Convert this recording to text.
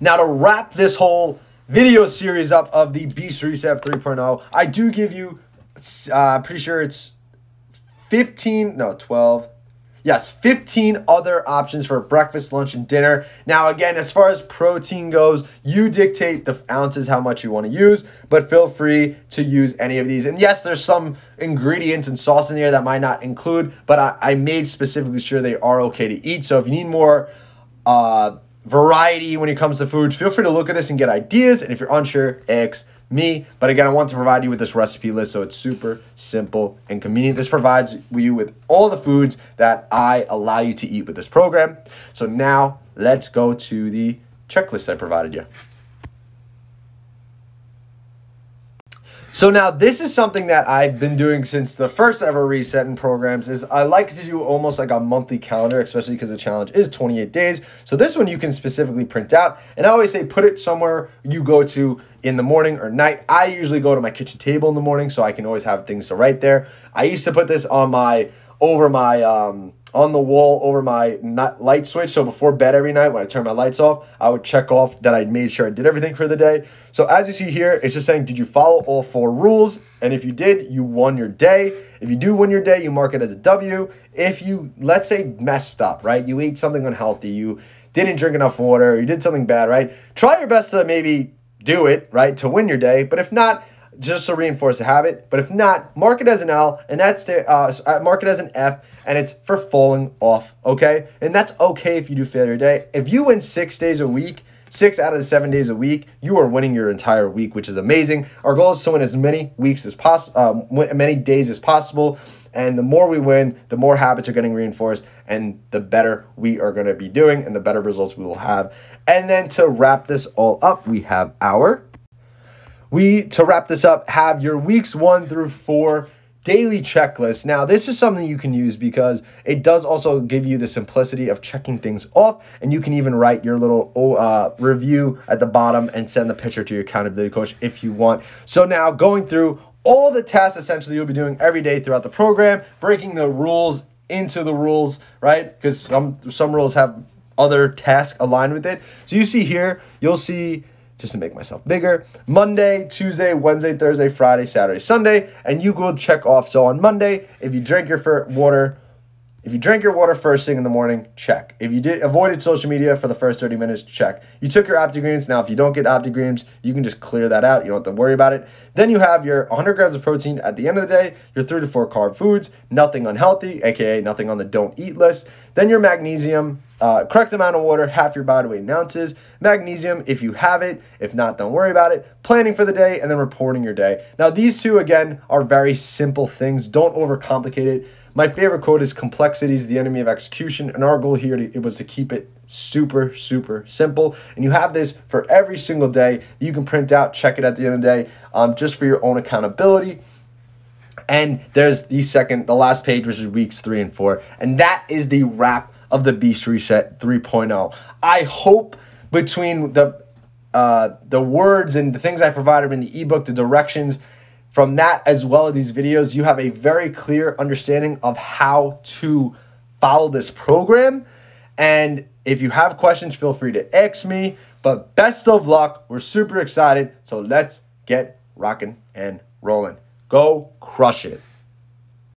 Now, to wrap this whole video series up of the Beast Reset 3.0, I do give you, uh, I'm pretty sure it's 15, no, 12, Yes, 15 other options for breakfast, lunch, and dinner. Now, again, as far as protein goes, you dictate the ounces, how much you want to use, but feel free to use any of these. And yes, there's some ingredients and sauce in here that might not include, but I, I made specifically sure they are okay to eat. So if you need more, uh, variety when it comes to foods. Feel free to look at this and get ideas. And if you're unsure, ask me. But again, I want to provide you with this recipe list so it's super simple and convenient. This provides you with all the foods that I allow you to eat with this program. So now let's go to the checklist I provided you. So now this is something that I've been doing since the first ever reset in programs is I like to do almost like a monthly calendar, especially because the challenge is 28 days. So this one you can specifically print out. And I always say put it somewhere you go to in the morning or night. I usually go to my kitchen table in the morning so I can always have things to write there. I used to put this on my over my um on the wall over my light switch. So before bed every night when I turn my lights off, I would check off that I made sure I did everything for the day. So as you see here, it's just saying, did you follow all four rules? And if you did, you won your day. If you do win your day, you mark it as a W. If you, let's say, messed up, right? You ate something unhealthy, you didn't drink enough water, you did something bad, right? Try your best to maybe do it, right, to win your day. But if not, just to reinforce the habit. But if not, mark it as an L, and that's the uh, uh, mark it as an F, and it's for falling off. Okay, and that's okay if you do failure day. If you win six days a week, six out of the seven days a week, you are winning your entire week, which is amazing. Our goal is to win as many weeks as possible, um, many days as possible. And the more we win, the more habits are getting reinforced, and the better we are going to be doing, and the better results we will have. And then to wrap this all up, we have our we, to wrap this up, have your weeks one through four daily checklist. Now, this is something you can use because it does also give you the simplicity of checking things off, and you can even write your little uh, review at the bottom and send the picture to your accountability coach if you want. So now going through all the tasks essentially you'll be doing every day throughout the program, breaking the rules into the rules, right? Because some some rules have other tasks aligned with it. So you see here, you'll see just to make myself bigger. Monday, Tuesday, Wednesday, Thursday, Friday, Saturday, Sunday, and you go check off. So on Monday, if you drink your water, if you drank your water first thing in the morning, check. If you did avoided social media for the first 30 minutes, check. You took your OptiGreens. Now, if you don't get OptiGreens, you can just clear that out. You don't have to worry about it. Then you have your 100 grams of protein at the end of the day, your three to four carb foods, nothing unhealthy, aka nothing on the don't eat list. Then your magnesium, uh, correct amount of water, half your body weight in ounces. Magnesium, if you have it. If not, don't worry about it. Planning for the day and then reporting your day. Now, these two, again, are very simple things. Don't overcomplicate it. My favorite quote is complexity is the enemy of execution. And our goal here it was to keep it super, super simple. And you have this for every single day. You can print out, check it at the end of the day, um, just for your own accountability. And there's the second, the last page, which is weeks three and four. And that is the wrap of the Beast Reset 3.0. I hope between the uh, the words and the things I provided in the ebook, the directions, from that, as well as these videos, you have a very clear understanding of how to follow this program. And if you have questions, feel free to ask me. But best of luck. We're super excited. So let's get rocking and rolling. Go crush it.